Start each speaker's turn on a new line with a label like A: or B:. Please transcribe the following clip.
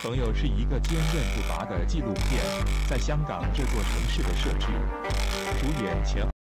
A: 朋友是一个坚韧不拔的纪录片在香港这座城市的设置。主演前